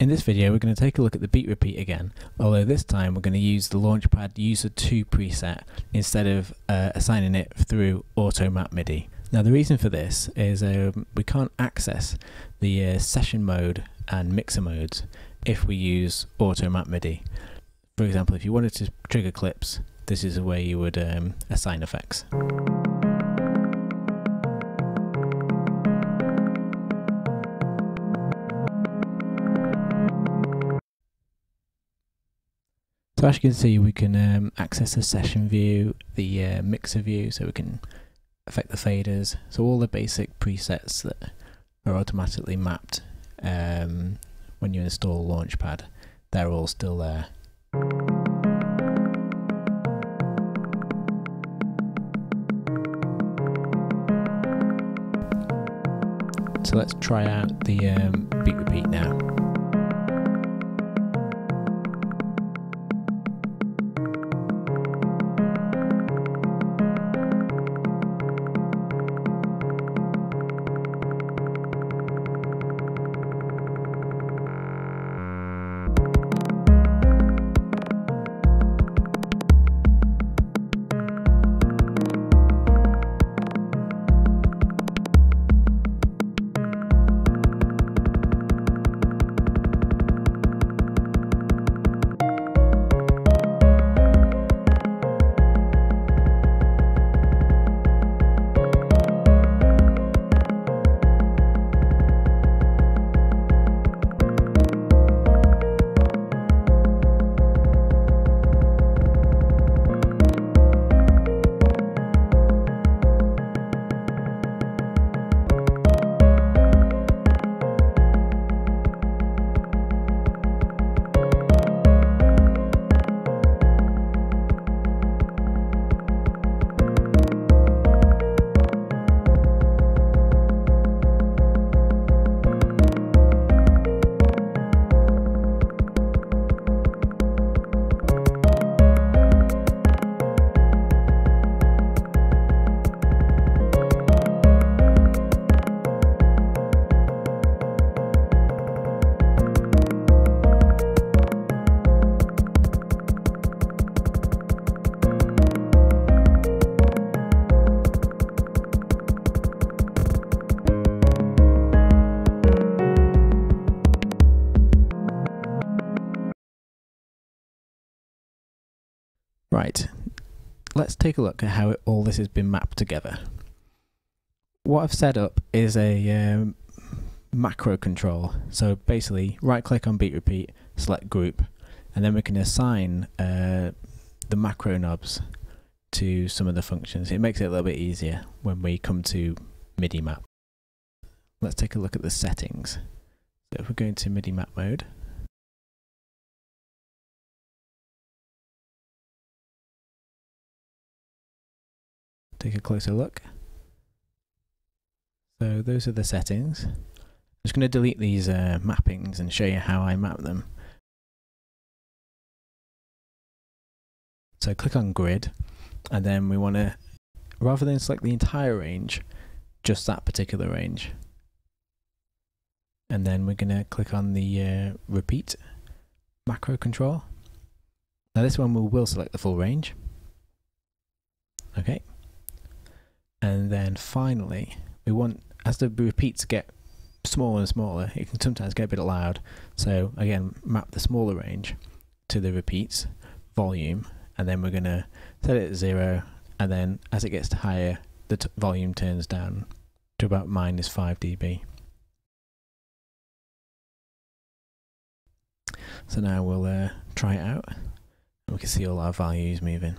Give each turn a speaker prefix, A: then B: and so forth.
A: In this video we're going to take a look at the beat repeat again, although this time we're going to use the Launchpad User 2 preset instead of uh, assigning it through Automap MIDI. Now the reason for this is um, we can't access the uh, session mode and mixer modes if we use Automap MIDI. For example, if you wanted to trigger clips, this is a way you would um, assign effects. So as you can see, we can um, access the session view, the uh, mixer view, so we can affect the faders. So all the basic presets that are automatically mapped um, when you install Launchpad, they're all still there. So let's try out the um, beat repeat now. Right, let's take a look at how it, all this has been mapped together. What I've set up is a um, macro control. So basically, right click on beat repeat, select group, and then we can assign uh, the macro knobs to some of the functions. It makes it a little bit easier when we come to MIDI map. Let's take a look at the settings. So if we go into MIDI map mode, take a closer look. So those are the settings. I'm just going to delete these uh, mappings and show you how I map them. So click on grid and then we want to, rather than select the entire range, just that particular range. And then we're going to click on the uh, repeat macro control. Now this one will, will select the full range. Okay. And then finally, we want, as the repeats get smaller and smaller, it can sometimes get a bit loud. So again, map the smaller range to the repeats volume, and then we're going to set it at zero, and then as it gets higher, the volume turns down to about minus 5 dB. So now we'll uh, try it out, we can see all our values moving.